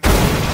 Back